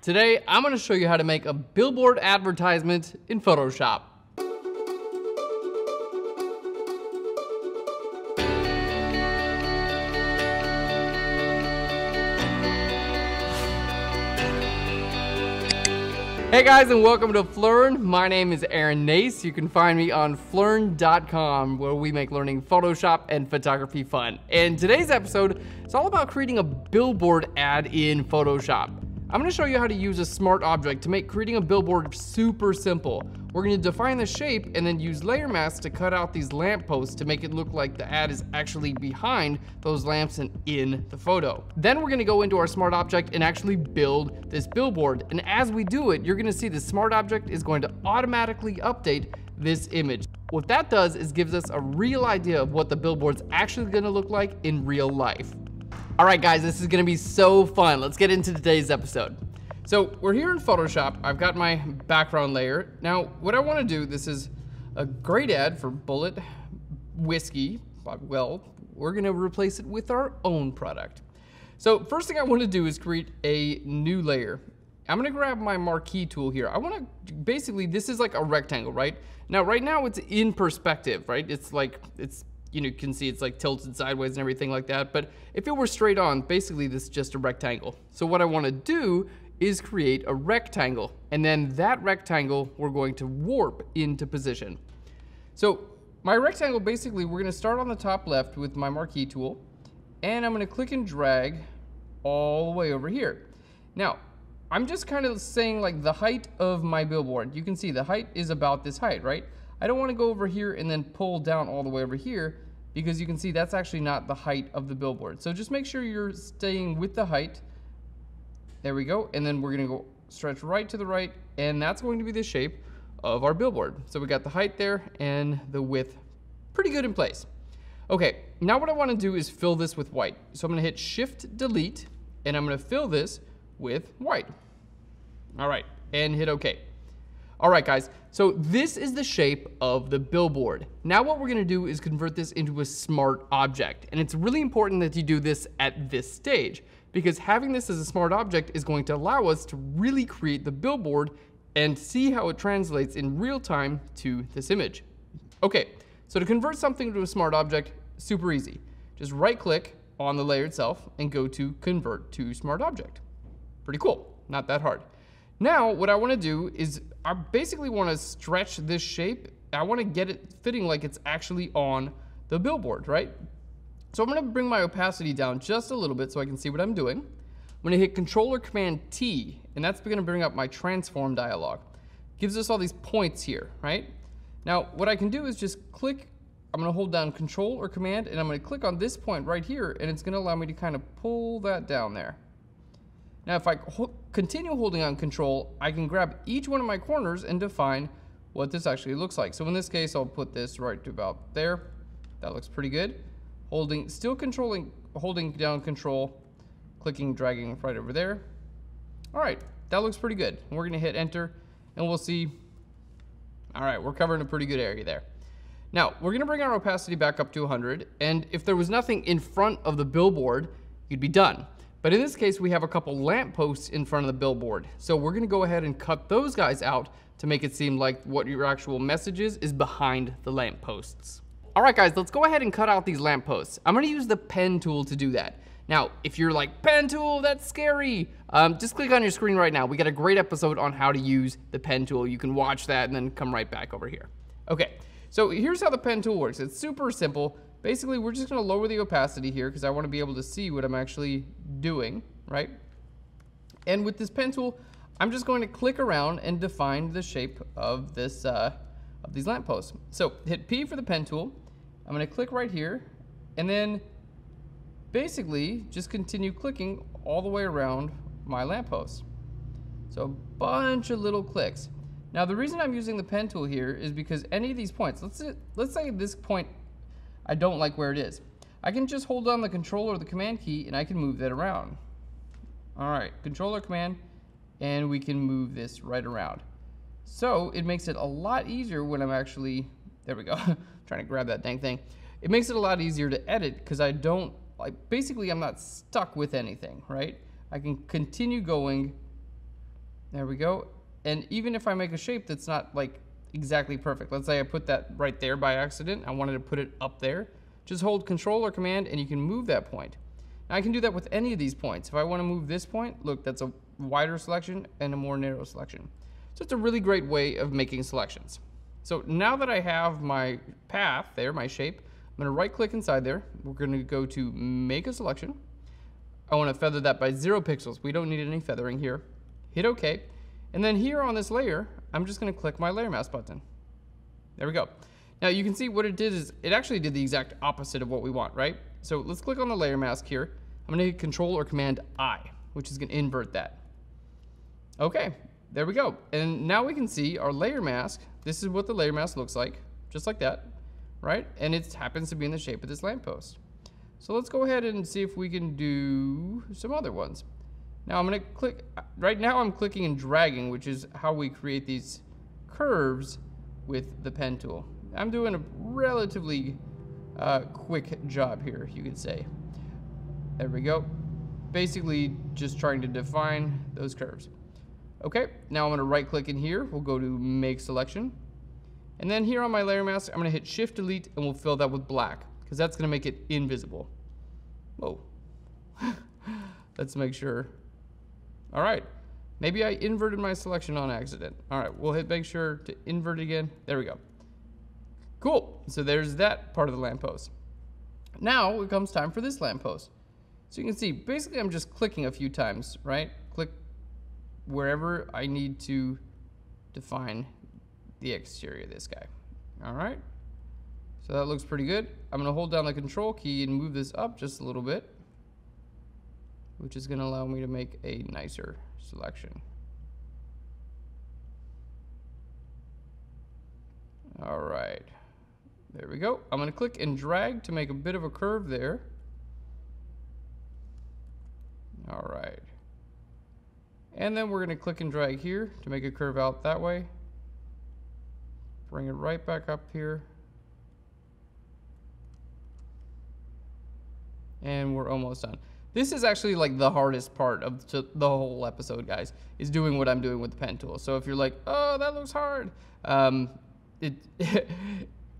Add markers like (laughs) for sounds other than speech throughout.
today I'm gonna show you how to make a billboard advertisement in Photoshop. Hey guys and welcome to Phlearn. My name is Aaron Nace. You can find me on phlearn.com where we make learning Photoshop and photography fun. And today's episode is all about creating a billboard ad in Photoshop. I'm gonna show you how to use a smart object to make creating a billboard super simple. We're gonna define the shape and then use layer masks to cut out these lamp posts to make it look like the ad is actually behind those lamps and in the photo. Then we're gonna go into our smart object and actually build this billboard. And as we do it, you're gonna see the smart object is going to automatically update this image. What that does is gives us a real idea of what the billboard's actually gonna look like in real life. All right, guys, this is gonna be so fun. Let's get into today's episode. So we're here in Photoshop. I've got my background layer. Now, what I wanna do, this is a great ad for Bulleit Whiskey. Well, we're gonna replace it with our own product. So first thing I wanna do is create a new layer. I'm gonna grab my marquee tool here. I wanna, basically, this is like a rectangle, right? Now, right now it's in perspective, right? It's like, it's you know, you can see it's like tilted sideways and everything like that. But if it were straight on, basically this is just a rectangle. So what I want to do is create a rectangle. And then that rectangle we're going to warp into position. So my rectangle, basically, we're going to start on the top left with my marquee tool. And I'm going to click and drag all the way over here. Now, I'm just kind of saying like the height of my billboard. You can see the height is about this height, right? I don't want to go over here and then pull down all the way over here because you can see that's actually not the height of the billboard. So just make sure you're staying with the height. There we go. And then we're going to go stretch right to the right and that's going to be the shape of our billboard. So we got the height there and the width pretty good in place. Okay, now what I want to do is fill this with white. So I'm to hit Shift Delete and I'm going to fill this with white. All right, and hit OK. All right, guys, so this is the shape of the billboard. Now what we're gonna do is convert this into a smart object. And it's really important that you do this at this stage because having this as a smart object is going to allow us to really create the billboard and see how it translates in real time to this image. Okay, so to convert something to a smart object, super easy. Just right click on the layer itself and go to convert to smart object. Pretty cool, not that hard. Now, what I wanna do is I basically wanna stretch this shape. I wanna get it fitting like it's actually on the billboard, right? So I'm gonna bring my opacity down just a little bit so I can see what I'm doing. I'm gonna hit Control or Command T, and that's gonna bring up my transform dialog. Gives us all these points here, right? Now, what I can do is just click, I'm gonna hold down Control or Command, and I'm gonna click on this point right here, and it's gonna allow me to kind of pull that down there. Now if I continue holding on control, I can grab each one of my corners and define what this actually looks like. So in this case, I'll put this right to about there. That looks pretty good. Holding, still controlling, holding down control, clicking, dragging right over there. All right, that looks pretty good. We're gonna hit enter and we'll see, all right, we're covering a pretty good area there. Now, we're gonna bring our opacity back up to 100, and if there was nothing in front of the billboard, you'd be done. But in this case, we have a couple lampposts in front of the billboard. So we're gonna go ahead and cut those guys out to make it seem like what your actual message is, is behind the lampposts. All right, guys, let's go ahead and cut out these lampposts. I'm gonna use the pen tool to do that. Now, if you're like, pen tool, that's scary, um, just click on your screen right now. We got a great episode on how to use the pen tool. You can watch that and then come right back over here. Okay, so here's how the pen tool works. It's super simple. Basically, we're just gonna lower the opacity here because I wanna be able to see what I'm actually doing, right? And with this pen tool, I'm just going to click around and define the shape of this uh, of these lampposts. So hit P for the pen tool. I'm gonna click right here and then basically just continue clicking all the way around my lamppost. So a bunch of little clicks. Now the reason I'm using the pen tool here is because any of these points, let's let's say this point I don't like where it is. I can just hold down the control or the command key and I can move that around. All right, controller command, and we can move this right around. So it makes it a lot easier when I'm actually, there we go, (laughs) trying to grab that dang thing. It makes it a lot easier to edit because I don't, like basically I'm not stuck with anything, right? I can continue going There we go. And even if I make a shape that's not like exactly perfect, let's say I put that right there by accident, I wanted to put it up there, just hold control or command and you can move that point. Now I can do that with any of these points. If I want to move this point, look, that's a wider selection and a more narrow selection. So it's a really great way of making selections. So now that I have my path there, my shape, I'm going to right click inside there. We're going to go to make a selection. I want to feather that by zero pixels. We don't need any feathering here. Hit OK. And then here on this layer, I'm just going to click my layer mask button. There we go. Now you can see what it did is it actually did the exact opposite of what we want, right? So let's click on the layer mask here. I'm gonna hit control or command I, which is gonna invert that. Okay, there we go. And now we can see our layer mask. This is what the layer mask looks like, just like that, right? And it happens to be in the shape of this lamppost. So let's go ahead and see if we can do some other ones. Now I'm gonna click, right now I'm clicking and dragging, which is how we create these curves with the pen tool. I'm doing a relatively uh, quick job here, you could say. There we go. Basically just trying to define those curves. Okay, now I'm gonna right click in here. We'll go to make selection. And then here on my layer mask, I'm gonna hit shift delete and we'll fill that with black because that's gonna make it invisible. Whoa. (laughs) Let's make sure. All right. Maybe I inverted my selection on accident. All right, we'll hit make sure to invert again. There we go. Cool, so there's that part of the lamppost. Now it comes time for this lamppost. So you can see, basically I'm just clicking a few times, right? Click wherever I need to define the exterior of this guy. All right, so that looks pretty good. I'm gonna hold down the control key and move this up just a little bit, which is gonna allow me to make a nicer selection. All right. There we go. I'm going to click and drag to make a bit of a curve there. All right. And then we're going to click and drag here to make a curve out that way. Bring it right back up here. And we're almost done. This is actually like the hardest part of the whole episode, guys, is doing what I'm doing with the pen tool. So if you're like, oh, that looks hard, um, it (laughs)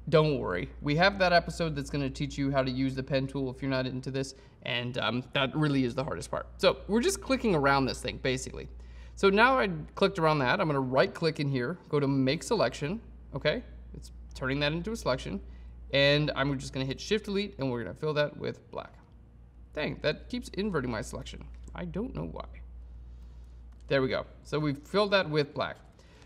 don't worry. We have that episode that's going to teach you how to use the pen tool if you're not into this, and um, that really is the hardest part. So we're just clicking around this thing, basically. So now I clicked around that. I'm going to right click in here, go to make selection, okay? It's turning that into a selection, and I'm just going to hit shift delete, and we're going to fill that with black. Dang, that keeps inverting my selection. I don't know why. There we go. So we've filled that with black.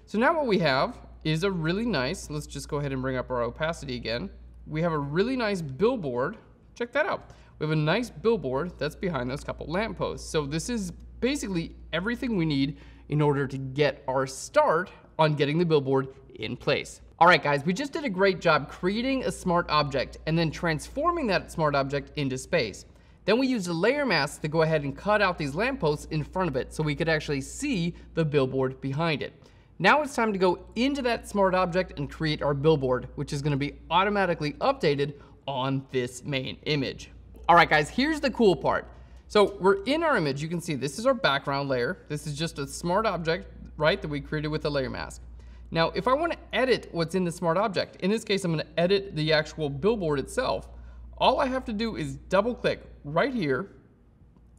So now what we have is a really nice, let's just go ahead and bring up our opacity again. We have a really nice billboard. Check that out. We have a nice billboard that's behind those couple lampposts. So this is basically everything we need in order to get our start on getting the billboard in place. All right, guys, we just did a great job creating a smart object and then transforming that smart object into space. Then we used a layer mask to go ahead and cut out these lampposts in front of it so we could actually see the billboard behind it. Now it's time to go into that smart object and create our billboard, which is gonna be automatically updated on this main image. All right, guys, here's the cool part. So we're in our image, you can see this is our background layer. This is just a smart object, right, that we created with a layer mask. Now, if I wanna edit what's in the smart object, in this case, I'm gonna edit the actual billboard itself. All I have to do is double click right here,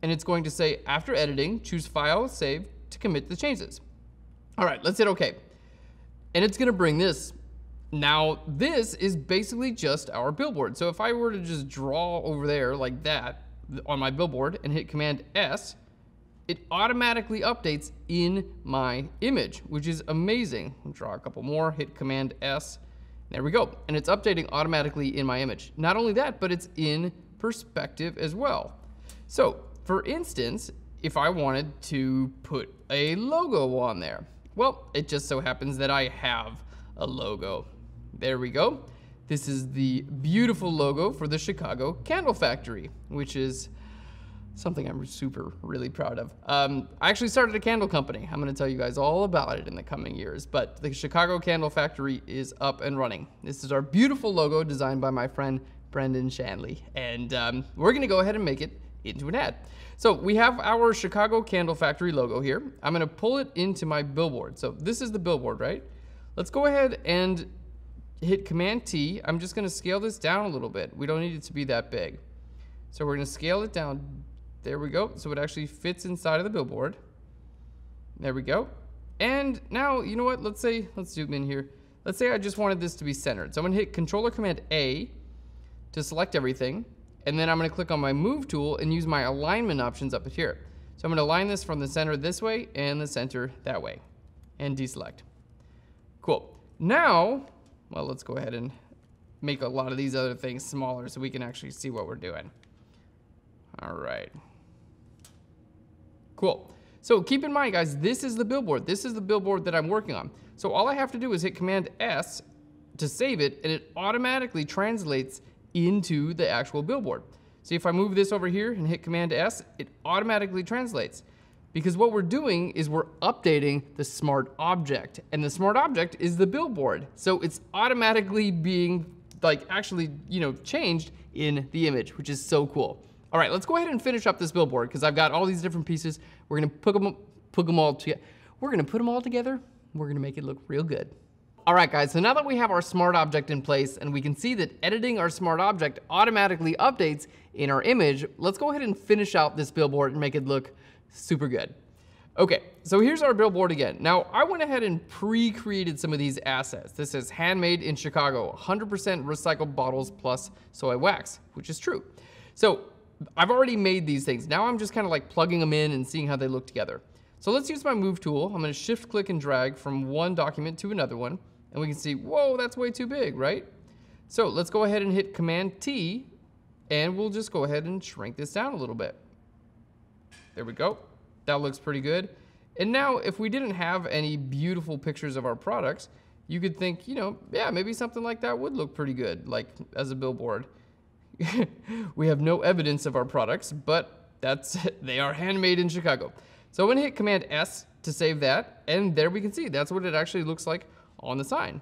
and it's going to say, after editing, choose File, Save to commit the changes. All right, let's hit OK. And it's going to bring this. Now, this is basically just our billboard. So if I were to just draw over there like that on my billboard and hit Command S, it automatically updates in my image, which is amazing. I'll draw a couple more, hit Command S. There we go. And it's updating automatically in my image. Not only that, but it's in perspective as well. So for instance, if I wanted to put a logo on there, well, it just so happens that I have a logo. There we go. This is the beautiful logo for the Chicago Candle Factory, which is something I'm super really proud of. Um, I actually started a candle company. I'm going to tell you guys all about it in the coming years, but the Chicago Candle Factory is up and running. This is our beautiful logo designed by my friend Brendan Shanley, and um, we're going to go ahead and make it into an ad. So we have our Chicago Candle Factory logo here. I'm gonna pull it into my billboard. So this is the billboard, right? Let's go ahead and hit Command T. I'm just gonna scale this down a little bit. We don't need it to be that big. So we're gonna scale it down. There we go. So it actually fits inside of the billboard. There we go. And now, you know what? Let's say, let's zoom in here. Let's say I just wanted this to be centered. So I'm gonna hit Controller Command A to select everything. And then I'm gonna click on my Move tool and use my alignment options up here. So I'm gonna align this from the center this way and the center that way and deselect. Cool. Now, well, let's go ahead and make a lot of these other things smaller so we can actually see what we're doing. All right. Cool. So keep in mind, guys, this is the billboard. This is the billboard that I'm working on. So all I have to do is hit Command S to save it, and it automatically translates into the actual billboard. See, if I move this over here and hit Command S, it automatically translates. Because what we're doing is we're updating the smart object, and the smart object is the billboard. So it's automatically being like actually, you know, changed in the image, which is so cool. All right, let's go ahead and finish up this billboard because I've got all these different pieces. We're gonna put them, put them all together. We're gonna put them all together. We're gonna make it look real good. All right, guys, so now that we have our smart object in place and we can see that editing our smart object automatically updates in our image, let's go ahead and finish out this billboard and make it look super good. Okay, so here's our billboard again. Now, I went ahead and pre-created some of these assets. This is handmade in Chicago, 100% recycled bottles plus soy wax, which is true. So I've already made these things. Now I'm just kind of like plugging them in and seeing how they look together. So let's use my move tool. I'm gonna shift click and drag from one document to another one. And we can see, whoa, that's way too big, right? So let's go ahead and hit Command T and we'll just go ahead and shrink this down a little bit. There we go. That looks pretty good. And now if we didn't have any beautiful pictures of our products, you could think, you know, yeah, maybe something like that would look pretty good, like as a billboard. (laughs) we have no evidence of our products, but that's (laughs) they are handmade in Chicago. So I'm gonna hit Command S to save that, and there we can see that's what it actually looks like on the sign.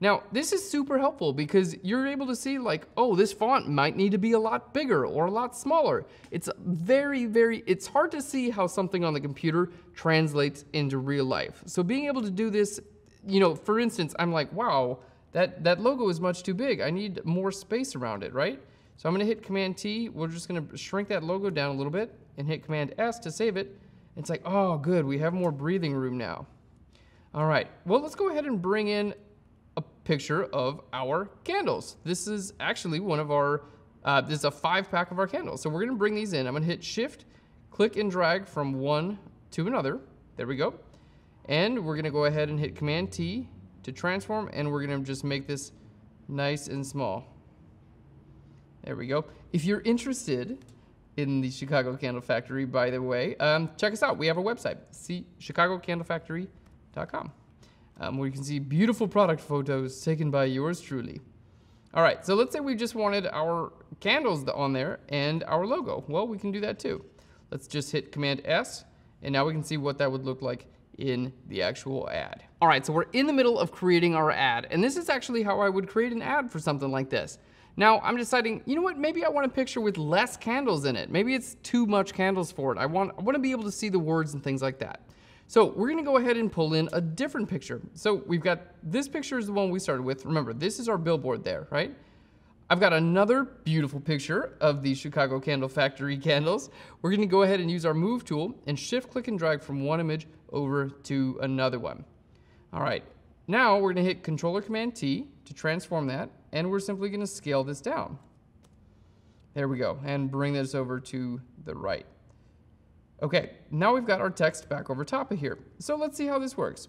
Now, this is super helpful because you're able to see like, oh, this font might need to be a lot bigger or a lot smaller. It's very, very, it's hard to see how something on the computer translates into real life. So being able to do this, you know, for instance, I'm like, wow, that, that logo is much too big. I need more space around it, right? So I'm gonna hit Command T. We're just gonna shrink that logo down a little bit and hit Command S to save it. It's like, oh, good, we have more breathing room now. All right, well, let's go ahead and bring in a picture of our candles. This is actually one of our, uh, this is a five pack of our candles. So we're gonna bring these in. I'm gonna hit Shift, click and drag from one to another. There we go. And we're gonna go ahead and hit Command T to transform, and we're gonna just make this nice and small. There we go. If you're interested in the Chicago Candle Factory, by the way, um, check us out. We have a website, see chicagocandlefactory.com, um, where you can see beautiful product photos taken by yours truly. All right, so let's say we just wanted our candles on there and our logo. Well, we can do that too. Let's just hit Command S, and now we can see what that would look like in the actual ad. All right, so we're in the middle of creating our ad, and this is actually how I would create an ad for something like this. Now I'm deciding, you know what, maybe I want a picture with less candles in it. Maybe it's too much candles for it. I want, I want to be able to see the words and things like that. So we're gonna go ahead and pull in a different picture. So we've got, this picture is the one we started with. Remember, this is our billboard there, right? I've got another beautiful picture of the Chicago Candle Factory (laughs) candles. We're gonna go ahead and use our move tool and shift click and drag from one image over to another one. All right, now we're gonna hit Controller Command T to transform that and we're simply going to scale this down. There we go, and bring this over to the right. Okay, now we've got our text back over top of here. So let's see how this works.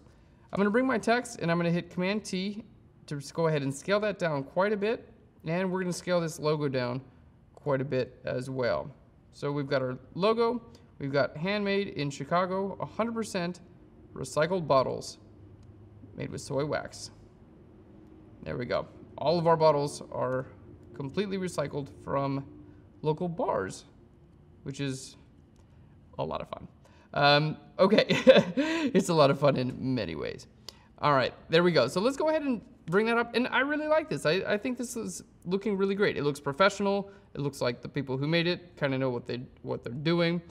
I'm going to bring my text and I'm going to hit Command T to go ahead and scale that down quite a bit. And we're going to scale this logo down quite a bit as well. So we've got our logo, we've got handmade in Chicago, 100% recycled bottles made with soy wax. There we go all of our bottles are completely recycled from local bars, which is a lot of fun. Um, okay, (laughs) it's a lot of fun in many ways. All right, there we go. So let's go ahead and bring that up. And I really like this. I, I think this is looking really great. It looks professional. It looks like the people who made it kind of know what they what they're doing.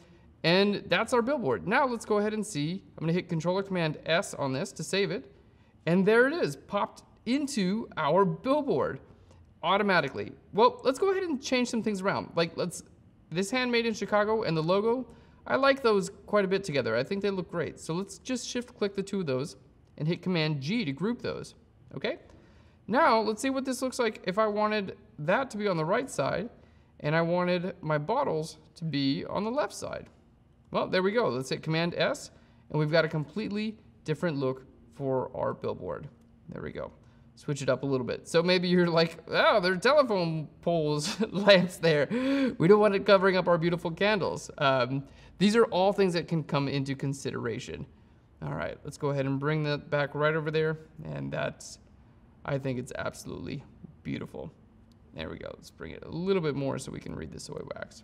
And that's our billboard. Now let's go ahead and see. I'm gonna hit Controller Command S on this to save it. And there it is, popped into our billboard automatically. Well, let's go ahead and change some things around. Like let's, this handmade in Chicago and the logo, I like those quite a bit together. I think they look great. So let's just shift click the two of those and hit Command G to group those, okay? Now, let's see what this looks like if I wanted that to be on the right side and I wanted my bottles to be on the left side. Well, there we go. Let's hit Command S and we've got a completely different look for our billboard. There we go. Switch it up a little bit. So maybe you're like, oh, there are telephone poles, (laughs) lamps there. We don't want it covering up our beautiful candles. Um, these are all things that can come into consideration. All right, let's go ahead and bring that back right over there. And that's, I think it's absolutely beautiful. There we go. Let's bring it a little bit more so we can read the soy wax.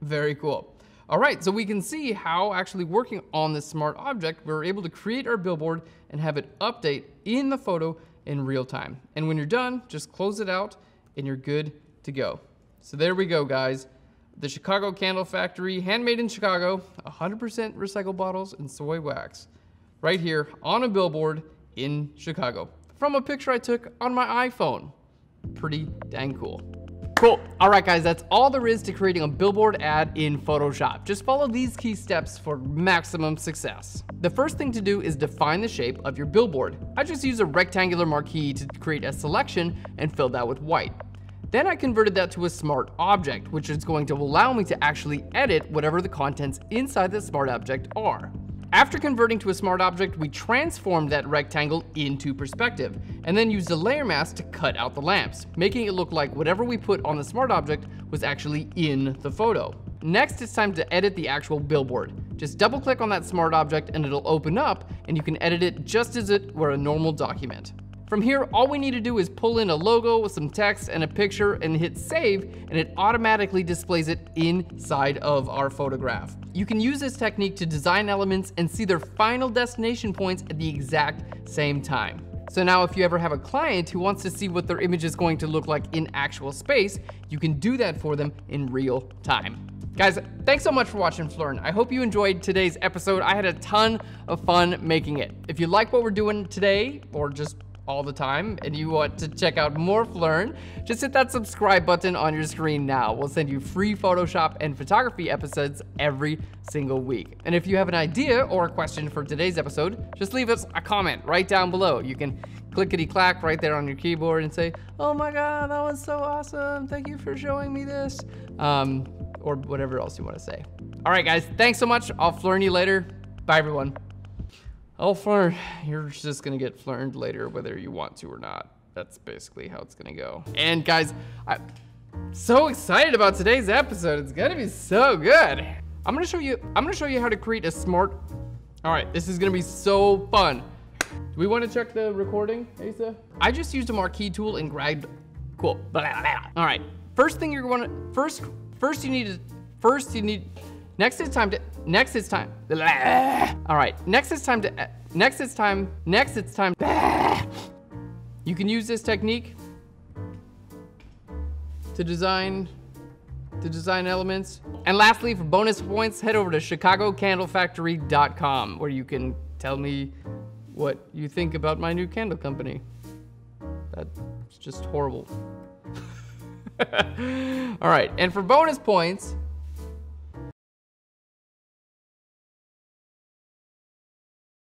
Very cool. All right, so we can see how actually working on this smart object, we're able to create our billboard and have it update in the photo in real time. And when you're done, just close it out and you're good to go. So there we go, guys the Chicago Candle Factory, handmade in Chicago, 100% recycled bottles and soy wax. Right here on a billboard in Chicago. From a picture I took on my iPhone. Pretty dang cool. Cool. All right, guys, that's all there is to creating a billboard ad in Photoshop. Just follow these key steps for maximum success. The first thing to do is define the shape of your billboard. I just use a rectangular marquee to create a selection and fill that with white. Then I converted that to a smart object, which is going to allow me to actually edit whatever the contents inside the smart object are. After converting to a smart object, we transformed that rectangle into perspective, and then used a layer mask to cut out the lamps, making it look like whatever we put on the smart object was actually in the photo. Next, it's time to edit the actual billboard. Just double click on that smart object and it'll open up, and you can edit it just as it were a normal document. From here, all we need to do is pull in a logo with some text and a picture and hit save, and it automatically displays it inside of our photograph. You can use this technique to design elements and see their final destination points at the exact same time. So now if you ever have a client who wants to see what their image is going to look like in actual space, you can do that for them in real time. Guys, thanks so much for watching Phlearn. I hope you enjoyed today's episode. I had a ton of fun making it. If you like what we're doing today, or just all the time and you want to check out more Phlearn, just hit that subscribe button on your screen now. We'll send you free Photoshop and photography episodes every single week. And if you have an idea or a question for today's episode, just leave us a comment right down below. You can clickety clack right there on your keyboard and say, oh my God, that was so awesome. Thank you for showing me this. Um, or whatever else you want to say. All right, guys, thanks so much. I'll Phlearn you later. Bye, everyone. Phlearn, you're just gonna get Phlearned later whether you want to or not. That's basically how it's gonna go. And guys, I'm so excited about today's episode. It's gonna be so good. I'm gonna show you, I'm gonna show you how to create a smart, all right, this is gonna be so fun. Do we wanna check the recording, Asa? I just used a marquee tool and grabbed, cool. All right, first thing you're gonna, first, first you need to, first you need, next it's time to, Next it's time. All right, next it's time to, next it's time, next it's time. You can use this technique to design, to design elements. And lastly, for bonus points, head over to chicagocandlefactory.com where you can tell me what you think about my new candle company. That's just horrible. (laughs) All right, and for bonus points,